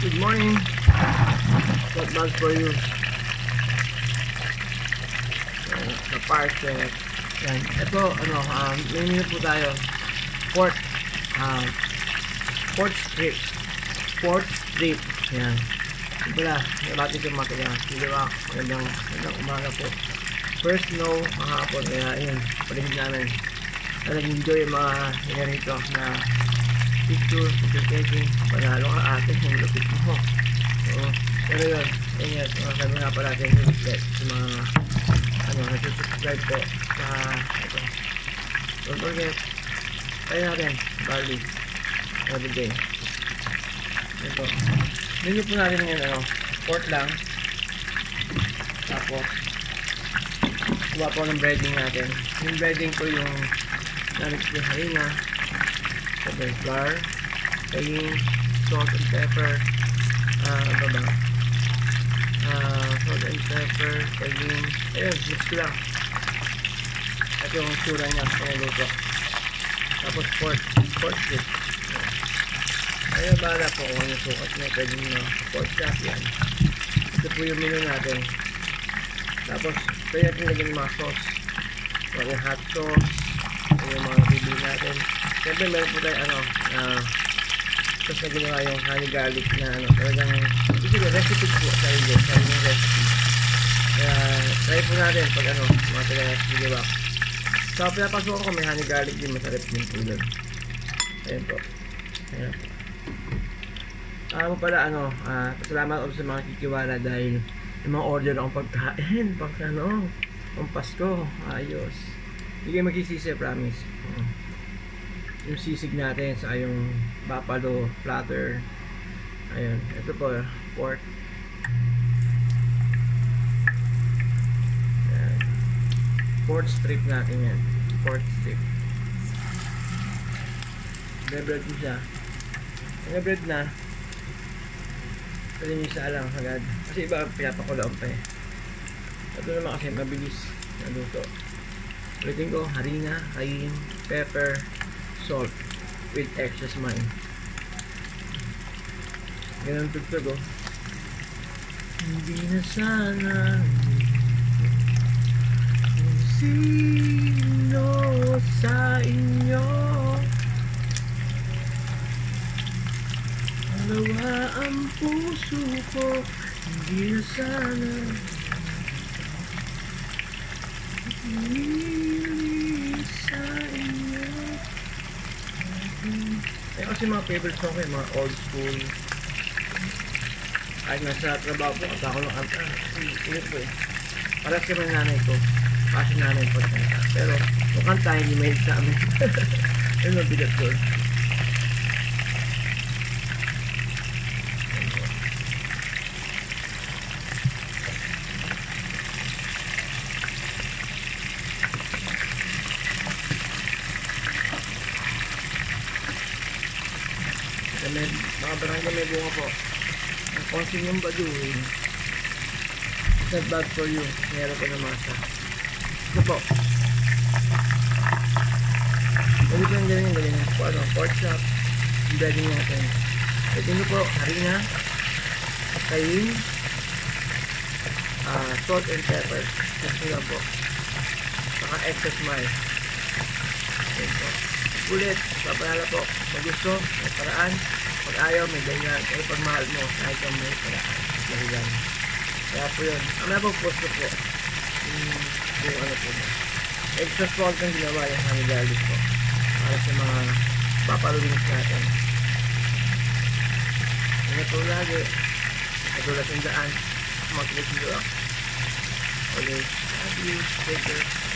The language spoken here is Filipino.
Good morning. Got bag for you. Yan, Sa parcel. Yan. Ito, ano, um, may menu po tayo. Port. Um, port strip. Port strip. Yan. Yung pala, nabati ko mga kaya. Sige ba, magandang, magandang umaga po. First snow, mahapon. Kaya, yun, paligid namin. Nag-enjoy yung mga ganito na picture, picture taking, panalo ka ate, yung lupit mo. Oo. Pero yun, yun yun, mga kami nga pala yung reflect sa mga, ano, nagsusubscribe po sa, ito. Don't forget, tayo natin, barley, every day. Ito. Menu po natin ngayon, ano, pork lang. Tapos, kuha po ng breading natin. Yung breading ko yung namin sa harina, pepper flour, cayenne, salt and pepper, ah, ano ba? Ah, salt and pepper, cayenne, ayun, mix lang. Ito yung sura niya, kung luto. Tapos pork, pork strip. Ayun, bahala po kung ano sukat niya, pwede nyo, pork chop yan. Ito po yung menu natin. Tapos, pwede natin lagyan ng mga sauce. Yung hot sauce, yung mga bibili natin. Siyempre meron po tayo ano, uh, tapos na ginawa yung honey garlic na ano, talagang, hindi ko, recipe po sa inyo, sa inyong recipe. Kaya, try po natin pag ano, mga taga gigawa. So, pinapasok ko may honey garlic din, masarap din po doon. Ayun po. Ayun po. Ah, mo pala ano, ah, salamat ako sa mga kikiwala dahil yung mga order akong pagkain, pang ano, pang Pasko, ayos. Hindi kayo magsisisi, promise. Oo. Yung sisig natin sa yung buffalo platter. Ayun, ito po, pork. Pork strip natin yan. Pork strip. Bread ko siya. Pag bread na, pwede nyo isa lang agad. Kasi iba, pinapakulaon pa eh. Ito naman kasi mabilis na luto. Ulitin ko, harina, cayenne, pepper, salt, with excess mine. Ganun tugtog oh. Hindi na sana kung sino sa inyo Alawa ang puso ko Hindi na sana Hindi sa inyo Eh kasi mga favorite song ko yung mga old school. Kahit nasa trabaho po, kanta ko ng kanta Ulit po eh. Parang kami ng nanay ko. Kasi nanay po kanta Pero kung kanta hindi may sa amin. Yun ang bigat ko May, mga barangay may bunga po. Ang konsin yung baduin. It's not bad for you. Meron ko na masa. Ito po. Pwede ko yung ganyan, ganyan. Po, ano, pork chop. Breading natin. Ito nyo po, harina, cayenne, ah, salt and pepper. Ito lang po. Saka excess mild. Ayan po. Ulit, papalala po. Pag gusto, may paraan. Pag ayaw, may ganyan. Eh, pag mahal mo, kahit ang may paraan. Dahilan. Kaya po yun. Ang mga po post ko po. Yung, yung ano po na. Extra salt ang ginawa yung honey garlic po. Para sa mga papalulings natin. Ano po lagi. Katulad ng daan. Mag-click nyo. Always. You. Take care.